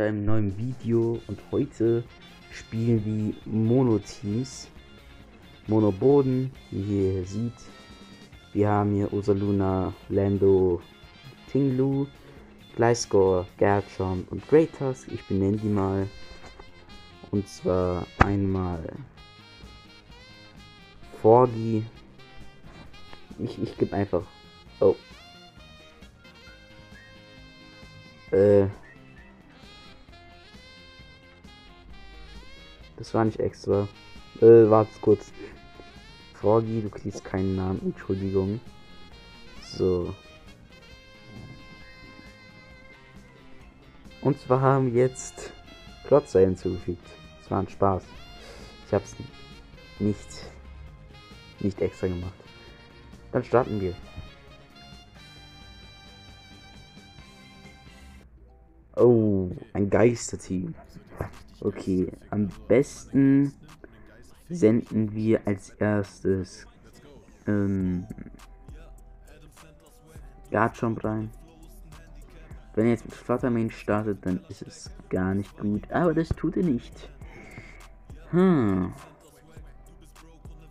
einem neuen Video und heute spielen wir Mono-Teams. Mono-Boden, wie ihr seht. Wir haben hier Ursaluna, Lando, Tinglu, Gleiscore, Gertron und Greatus. Ich benenne die mal. Und zwar einmal Forgi. Ich, ich gebe einfach. Oh. Äh. Das war nicht extra. Äh, warte kurz. Froggy, du kriegst keinen Namen. Entschuldigung. So. Und zwar haben wir jetzt Klotzer hinzugefügt. Das war ein Spaß. Ich hab's nicht, nicht extra gemacht. Dann starten wir. Oh, ein Geisterteam. Okay, am besten senden wir als erstes ähm, Garchomp rein. Wenn er jetzt mit Fluttermain startet, dann ist es gar nicht gut. Aber das tut er nicht. Hm.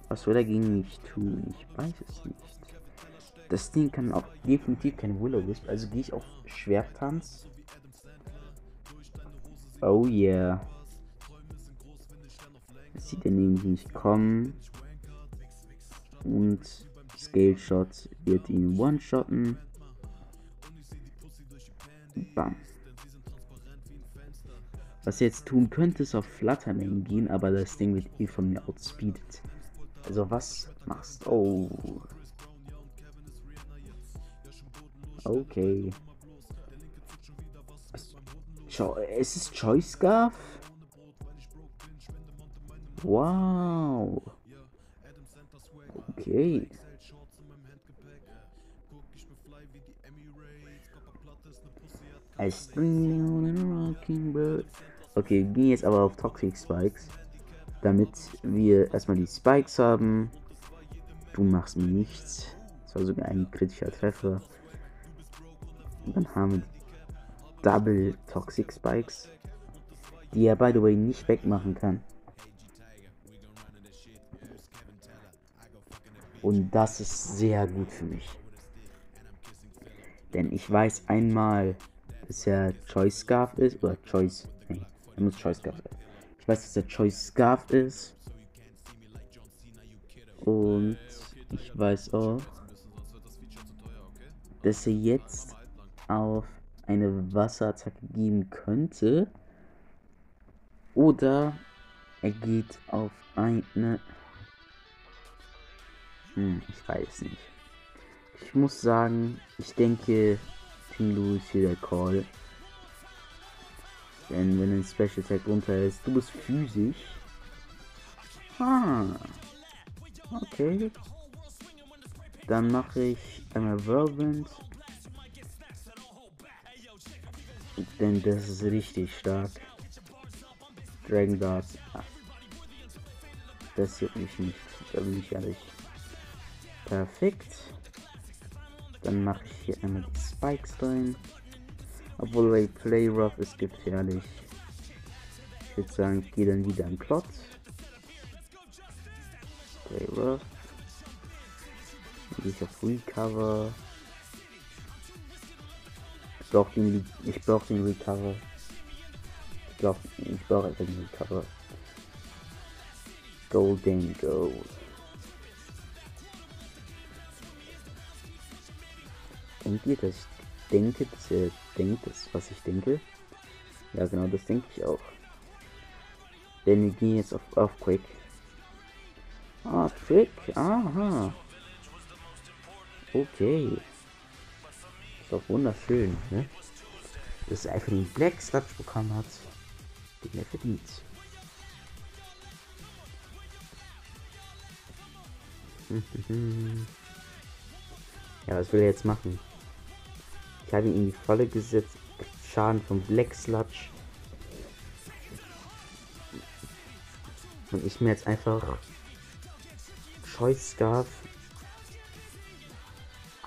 Was soll er gegen mich tun? Ich weiß es nicht. Das Ding kann auch definitiv kein Willow Wisp, also gehe ich auf Schwerttanz. Oh yeah sieht er nämlich nicht kommen. Und Scale Shot wird ihn one-shotten. Bam. Was jetzt tun könnte, ist auf Flutterman gehen, aber das Ding wird eh von mir outspeedet. Also was machst du? Oh. Okay. Es ist Choice Scarf? Wow. Okay. I string on a rocking bird. Okay, wir gehen jetzt aber auf Toxic Spikes. Damit wir erstmal die Spikes haben. Du machst mir nichts. Das war sogar ein kritischer Treffer. Und dann haben wir Double Toxic Spikes. Die er by the way nicht wegmachen kann. Und das ist sehr gut für mich. Denn ich weiß einmal, dass er Choice Scarf ist. Oder Choice. Nee, er muss Choice Scarf sein. Ich weiß, dass er Choice Scarf ist. Und ich weiß auch, dass er jetzt auf eine Wasserattacke gehen könnte. Oder er geht auf eine hm, ich weiß nicht. Ich muss sagen, ich denke, Tinglu ist hier der Call. Denn wenn ein Special Attack runter ist, du bist physisch. Ah. Okay. Dann mache ich einmal Whirlwind. Denn das ist richtig stark. Dragon Dart. Ah. Das juckt mich nicht. Da bin ich ehrlich. Perfekt. Dann mache ich hier einmal die Spikes rein. Obwohl Ray Play Rough ist gefährlich. Ich würde sagen, ich gehe dann wieder an Plot. Play Rough. Dann gehe ich auf Recover. Ich brauche den, ich brauch den Recover. Ich brauche ich brauch einfach den Recover. Golden Gold. Denkt ihr, dass ich denke, dass ihr denkt, das, was ich denke? Ja, genau, das denke ich auch. Denn wir gehen jetzt auf Earthquake. Ah, Trick. Aha. Okay. Ist doch wunderschön, ne? Dass er einfach den Black Sludge bekommen hat. Den er verdient. ja, was will er jetzt machen? Ich habe ihn in die Falle gesetzt. Schaden von Black Sludge. Und ich mir jetzt einfach Choice Scarf.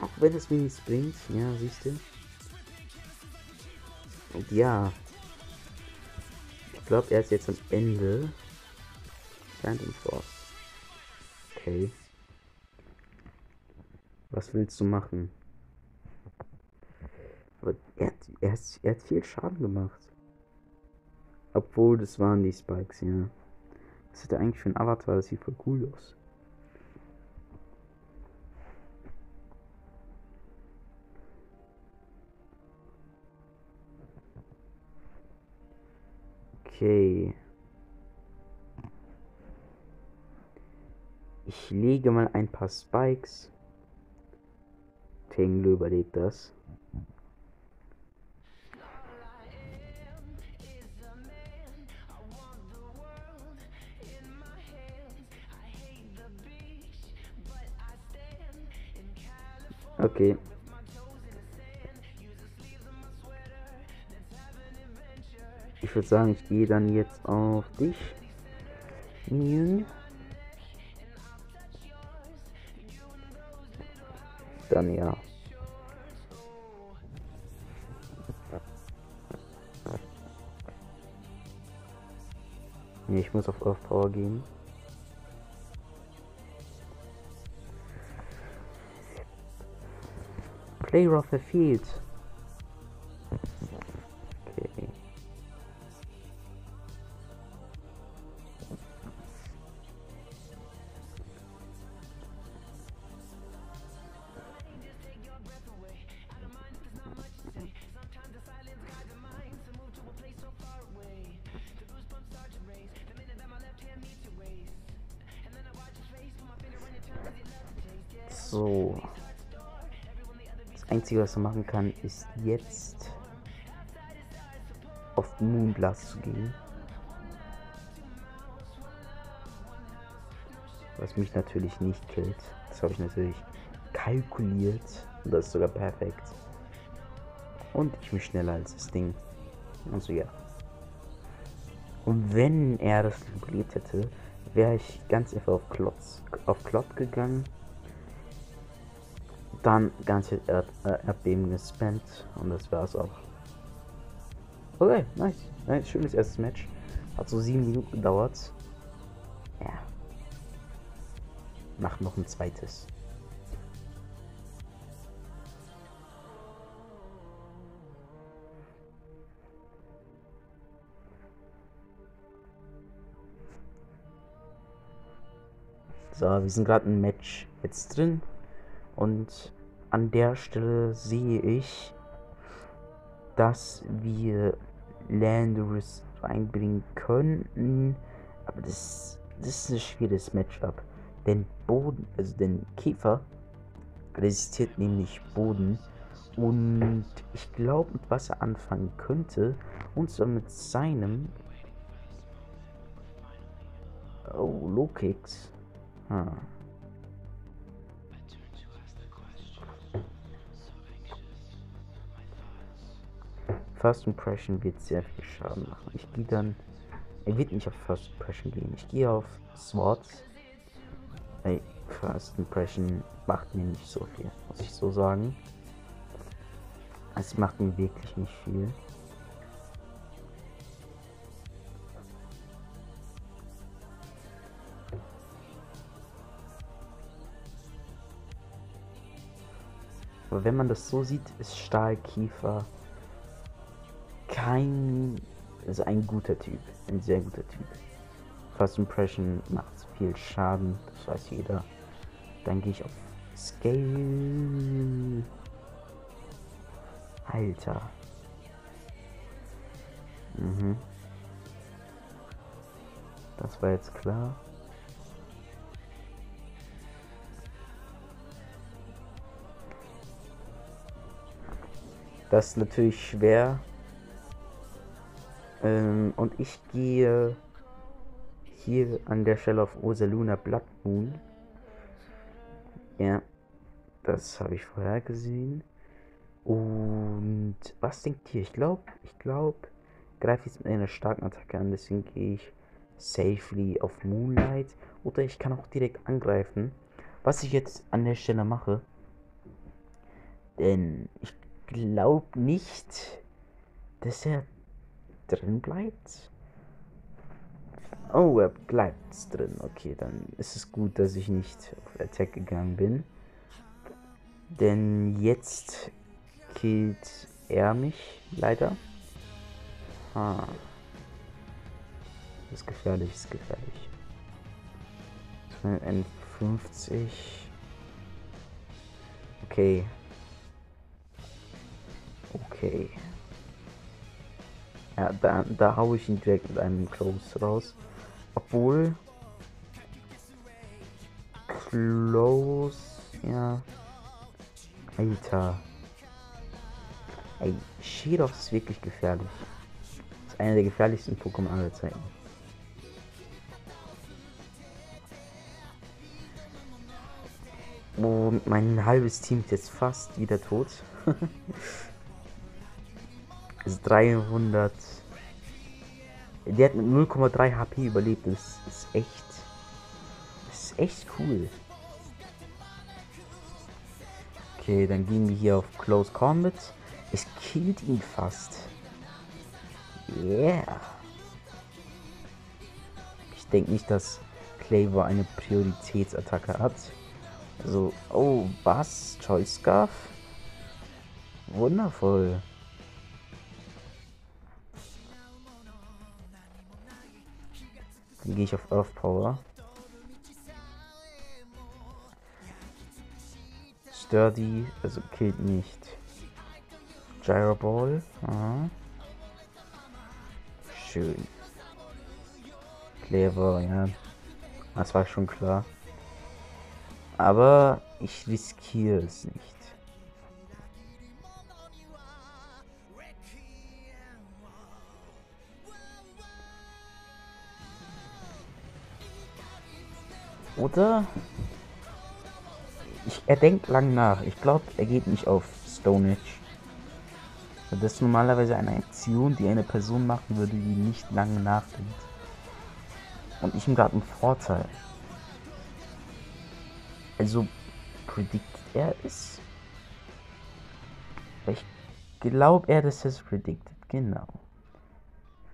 Auch wenn es mir nichts bringt. Ja, siehst du. Und ja. glaube, er ist jetzt am Ende. Phantom Force. Okay. Was willst du machen? Aber er hat, er, hat, er hat viel Schaden gemacht. Obwohl, das waren die Spikes, ja. Was hat er eigentlich für ein Avatar? Das sieht voll cool aus. Okay. Ich lege mal ein paar Spikes. Tenglu überlegt das. Okay. Ich würde sagen, ich gehe dann jetzt auf dich. Minion. Dann ja. Nee, ich muss auf Earth Power gehen. Player of the Field. Einzige, was man machen kann, ist jetzt auf Moonblast zu gehen. Was mich natürlich nicht killt. Das habe ich natürlich kalkuliert. Und das ist sogar perfekt. Und ich bin schneller als das Ding. Also ja. Und wenn er das überlebt hätte, wäre ich ganz einfach auf Klotz, auf Klott gegangen. Dann ganze Erd äh, Erdbeben gespammt und das war's auch. Okay, nice. nice. Schönes erstes Match. Hat so sieben Minuten gedauert. Ja. Mach noch ein zweites. So, wir sind gerade ein Match jetzt drin. Und an der Stelle sehe ich, dass wir Landorus reinbringen könnten. Aber das, das ist ein schwieriges Matchup. Denn Boden, also den Käfer resistiert nämlich Boden. Und ich glaube, mit was er anfangen könnte, und zwar mit seinem. Oh, Low Kicks. Hm. First Impression wird sehr viel Schaden machen. Ich gehe dann. Er wird nicht auf First Impression gehen. Ich gehe auf Swords. Ey, First Impression macht mir nicht so viel, muss ich so sagen. Es macht mir wirklich nicht viel. Aber wenn man das so sieht, ist Stahlkiefer kein, also ein guter Typ, ein sehr guter Typ. First Impression macht viel Schaden, das weiß jeder. Dann gehe ich auf Scale. Alter. Mhm. Das war jetzt klar. Das ist natürlich schwer. Ähm, und ich gehe hier an der Stelle auf Ursaluna Blood Moon. Ja, das habe ich vorher gesehen. Und was denkt ihr? Ich glaube, ich glaube, greife jetzt mit einer starken Attacke an, deswegen gehe ich safely auf Moonlight. Oder ich kann auch direkt angreifen. Was ich jetzt an der Stelle mache. Denn ich glaube nicht, dass er drin bleibt. Oh, er bleibt drin. Okay, dann ist es gut, dass ich nicht auf Attack gegangen bin. Denn jetzt killt er mich leider. Ah. Das ist gefährlich, ist gefährlich. 50. Okay. Okay. Ja, da, da hau ich ihn direkt mit einem Close raus. Obwohl. Close. Ja. Alter. Ey, Shadowf ist wirklich gefährlich. ist einer der gefährlichsten Pokémon aller Zeiten. Und mein halbes Team ist jetzt fast wieder tot. ist 300. Der hat mit 0,3 HP überlebt. Das ist echt. Das ist echt cool. Okay, dann gehen wir hier auf Close Combat. Es killt ihn fast. Yeah. Ich denke nicht, dass Claver eine Prioritätsattacke hat. Also, oh, was? Choice Scarf? Wundervoll. Dann gehe ich auf Earth Power. Sturdy, also killt nicht. Gyro Ball. Aha. Schön. Clever, ja. Das war schon klar. Aber ich riskiere es nicht. Oder ich, er denkt lang nach. Ich glaube, er geht nicht auf Stonehenge. Das ist normalerweise eine Aktion, die eine Person machen würde, die nicht lange nachdenkt. Und ich ihm gerade einen Vorteil. Also prediktet er es? Ich glaube er, dass es prediktet, genau.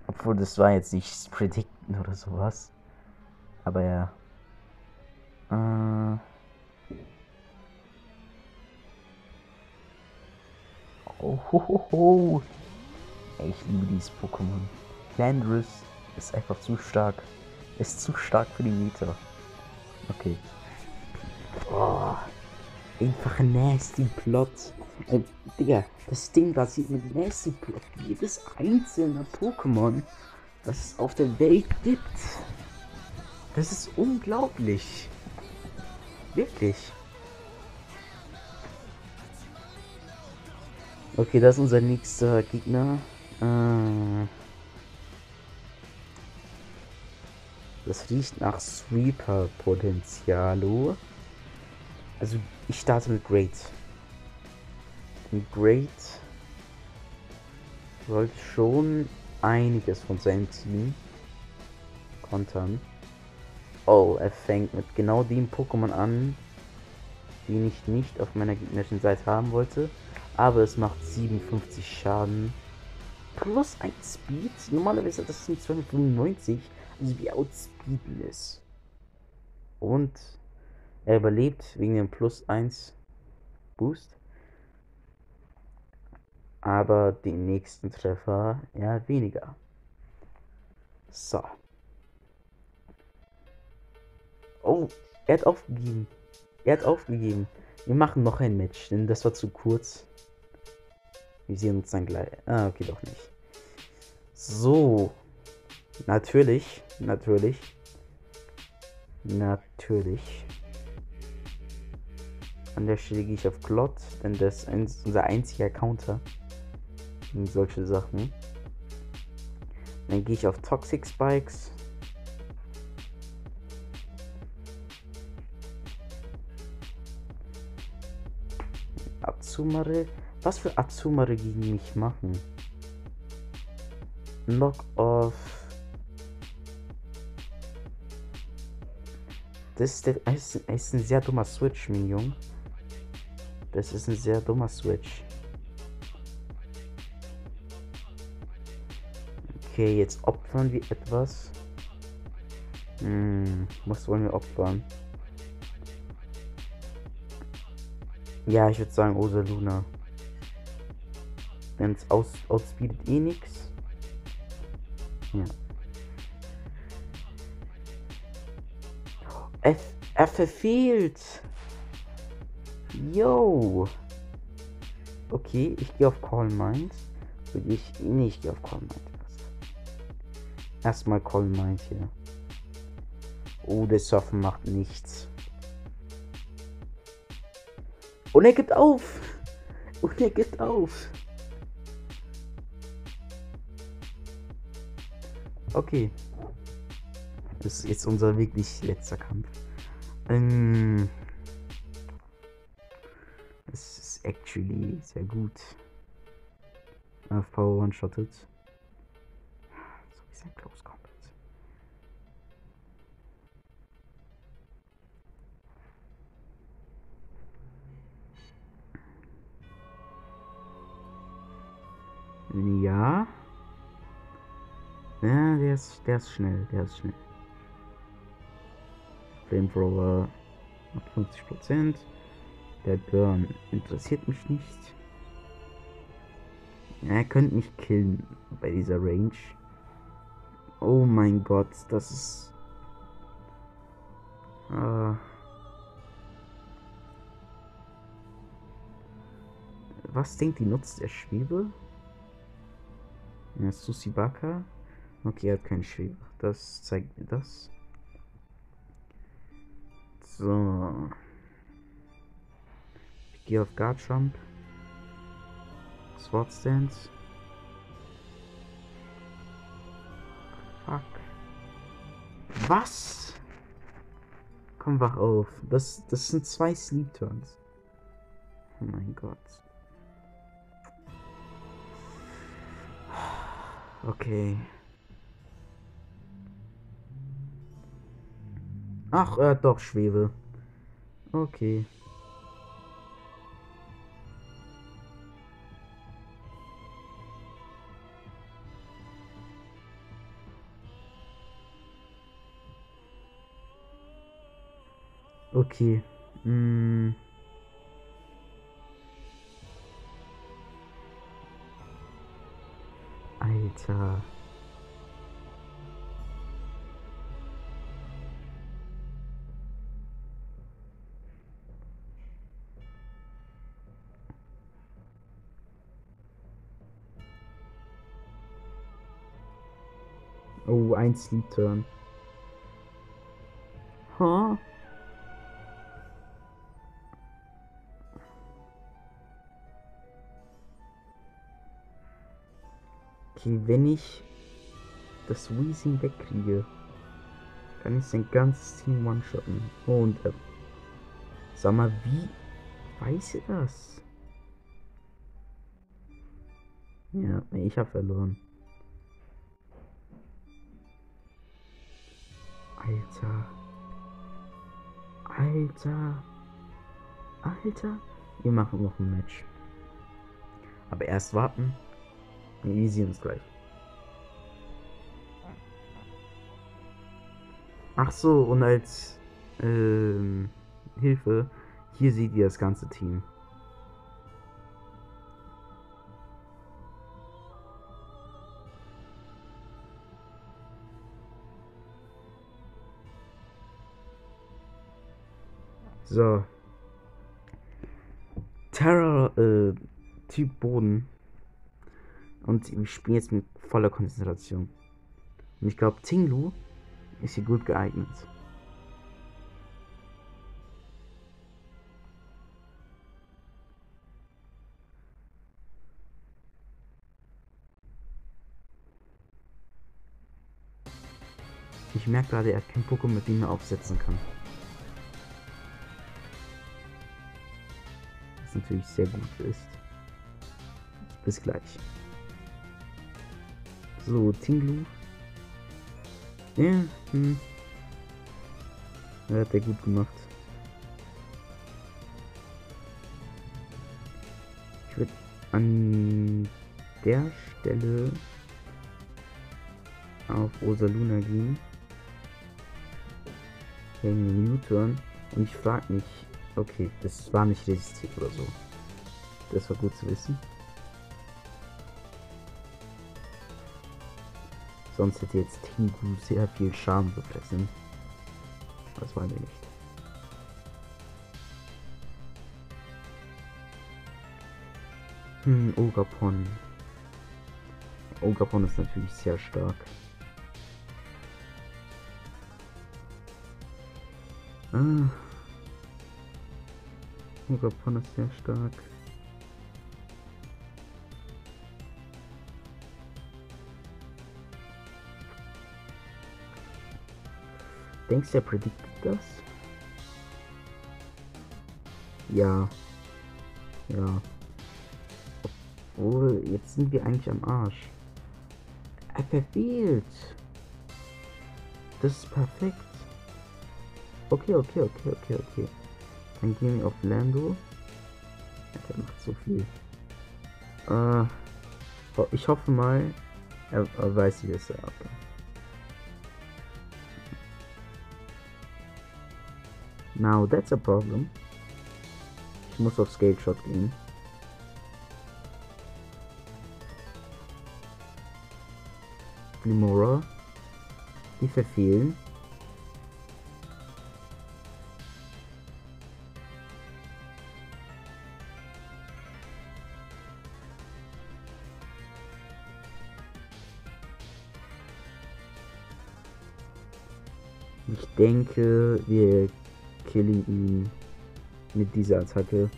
Obwohl das war jetzt nicht predikten oder sowas. Aber ja. Äh. Oh, ho, ho, ho. Ich liebe dieses Pokémon. Landris ist einfach zu stark. Ist zu stark für die Meta. Okay. Oh, einfach nasty Plot. Äh, Digga, das Ding da sieht mit nasty Plot jedes einzelne Pokémon, das es auf der Welt gibt. Das ist unglaublich. Wirklich. Okay, das ist unser nächster Gegner. Äh, das riecht nach Sweeper Potenzialo. Also ich starte mit Great. Und Great sollte schon einiges von seinem Team kontern. Oh, er fängt mit genau dem Pokémon an, den ich nicht auf meiner gegnerischen Seite haben wollte. Aber es macht 57 Schaden. Plus ein Speed. Normalerweise das sind 295. Also wie outspeeden ist. Und er überlebt wegen dem Plus 1 Boost. Aber den nächsten Treffer ja weniger. So. Oh, er hat aufgegeben. Er hat aufgegeben. Wir machen noch ein Match, denn das war zu kurz. Wir sehen uns dann gleich. Ah, okay, doch nicht. So. Natürlich. Natürlich. Natürlich. An der Stelle gehe ich auf Glot, denn das ist unser einziger Counter. Gegen solche Sachen. Dann gehe ich auf Toxic Spikes. Azumare. Was für Azumare gegen mich machen? Knock off. Das ist, der, ist, ist ein sehr dummer Switch, mein Junge. Das ist ein sehr dummer Switch. Okay, jetzt opfern wir etwas. Hm, was wollen wir opfern? Ja, ich würde sagen Osa Luna. Wenn es aus, outspeedet eh nix. Ja. Er, er verfehlt. Yo. Okay, ich gehe auf Call Mind. Ich, nee, ich gehe auf Call Mind. Erstmal Call Mind hier. Oh, der Surfen macht nichts. Und er gibt auf. Und er gibt auf. Okay. Das ist jetzt unser wirklich letzter Kampf. Ähm. Es ist actually sehr gut. Auf Power One-Shotted. So wie sein Close Combat. Ja. Ja, der ist, der ist schnell, der ist schnell. Flamethrower macht 50%. Der Burn interessiert mich nicht. Er könnte mich killen bei dieser Range. Oh mein Gott, das ist... Uh, was denkt die nutzt der Schwebe? Ja, Susibaka. Okay, er hat keinen Schwebe. Das zeigt mir das. So. Ich gehe auf Guard Jump. Sword Stance. Fuck. Was? Komm, wach auf. Das, das sind zwei Sleep Turns. Oh mein Gott. Okay. Ach, äh, doch, Schwebe. Okay. Okay. Hm. Alter. Oh, ein Sleep Turn. Huh? Okay, wenn ich das Weezing wegkriege, kann ich sein ganzes Team one-shotten. Und, äh, sag mal, wie weiß er das? Ja, ich habe verloren. Alter. Alter. Alter. Wir machen noch ein Match. Aber erst warten. Wir sehen uns gleich. Ach so, und als ähm, Hilfe, hier seht ihr das ganze Team. So. Terror, äh, Typ Boden. Und wir spielen jetzt mit voller Konzentration. Und ich glaube, Tinglu ist hier gut geeignet. Ich merke gerade, er hat kein Pokémon, mit dem er aufsetzen kann. Was natürlich sehr gut ist. Bis gleich. So, Tinglu. Ja, hm. Ja, hat er gut gemacht. Ich würde an der Stelle auf Rosaluna gehen. wegen Newton. Und ich frage mich, okay, das war nicht resistiert oder so. Das war gut zu wissen. Sonst hätte jetzt Tingu sehr viel Schaden gefressen. Das wollen wir nicht. Hm, Ogapon. Ogapon ist natürlich sehr stark. Ah. Ogapon ist sehr stark. Denkst du, er prediktet das? Ja. Ja. Obwohl, jetzt sind wir eigentlich am Arsch. Er verfehlt. Das ist perfekt. Okay, okay, okay, okay, okay. Dann gehen wir auf Lando. Der macht so viel. Äh, ich hoffe mal, er, er weiß, wie es er okay. Now that's a problem. Ich muss auf Scale Shot gehen. Glimora. Die verfehlen. Ich denke, wir killen ihn mit dieser Attacke.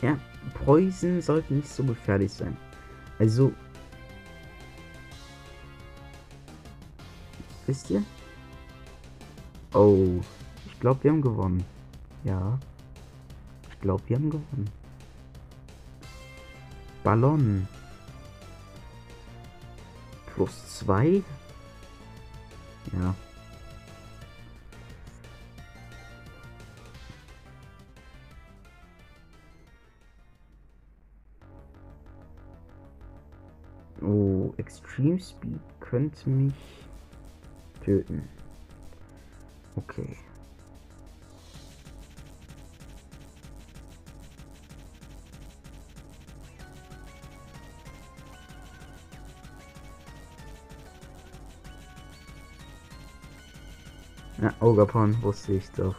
Ja, Poison sollte nicht so gefährlich sein. Also. Wisst ihr? Oh, ich glaube, wir haben gewonnen. Ja. Ich glaube, wir haben gewonnen. Ballon. Plus zwei. Ja. Oh, Extreme Speed könnte mich töten. Okay. Ja, Ogapon wusste ich doch.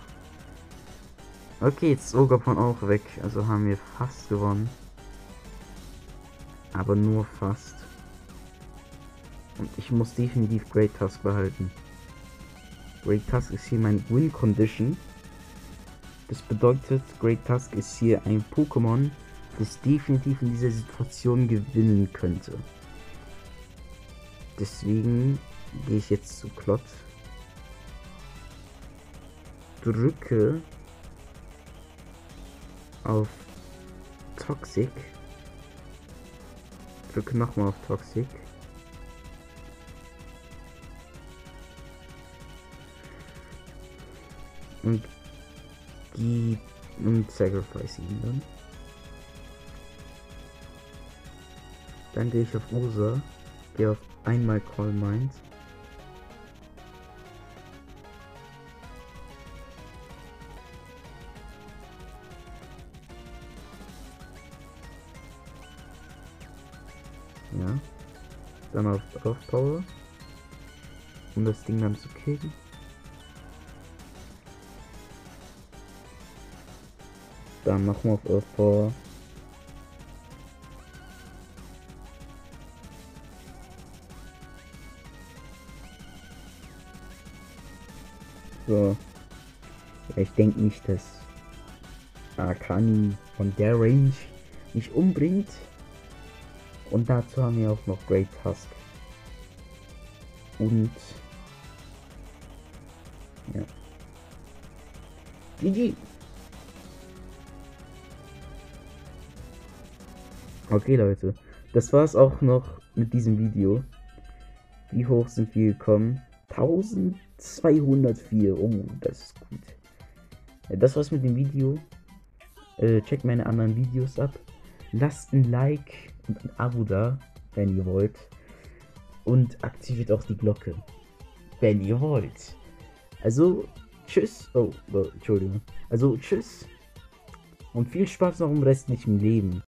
Okay, jetzt ist Ogapon auch weg. Also haben wir fast gewonnen. Aber nur fast. Und ich muss definitiv Great Tusk behalten. Great Tusk ist hier mein Win Condition. Das bedeutet, Great Tusk ist hier ein Pokémon, das definitiv in dieser Situation gewinnen könnte. Deswegen gehe ich jetzt zu Klotz drücke auf Toxic. Drücke nochmal auf Toxic. Und die und sacrifice ihn dann. Dann gehe ich auf Ursa, gehe auf einmal Call Mind. Dann auf Earth Power. Um das Ding dann zu killen. Dann nochmal auf Earth Power. So. Ja, ich denke nicht, dass Arcani von der Range mich umbringt. Und dazu haben wir auch noch Great Tusk. Und ja. GG. Okay Leute, das war's auch noch mit diesem Video. Wie hoch sind wir gekommen? 1204. Oh, das ist gut. Das war's mit dem Video. Äh, checkt meine anderen Videos ab. Lasst ein Like ein Abo da, wenn ihr wollt. und aktiviert auch die Glocke, wenn ihr wollt. Also, tschüss. Oh, oh Entschuldigung. Also, tschüss. Und viel Spaß noch im restlichen Leben.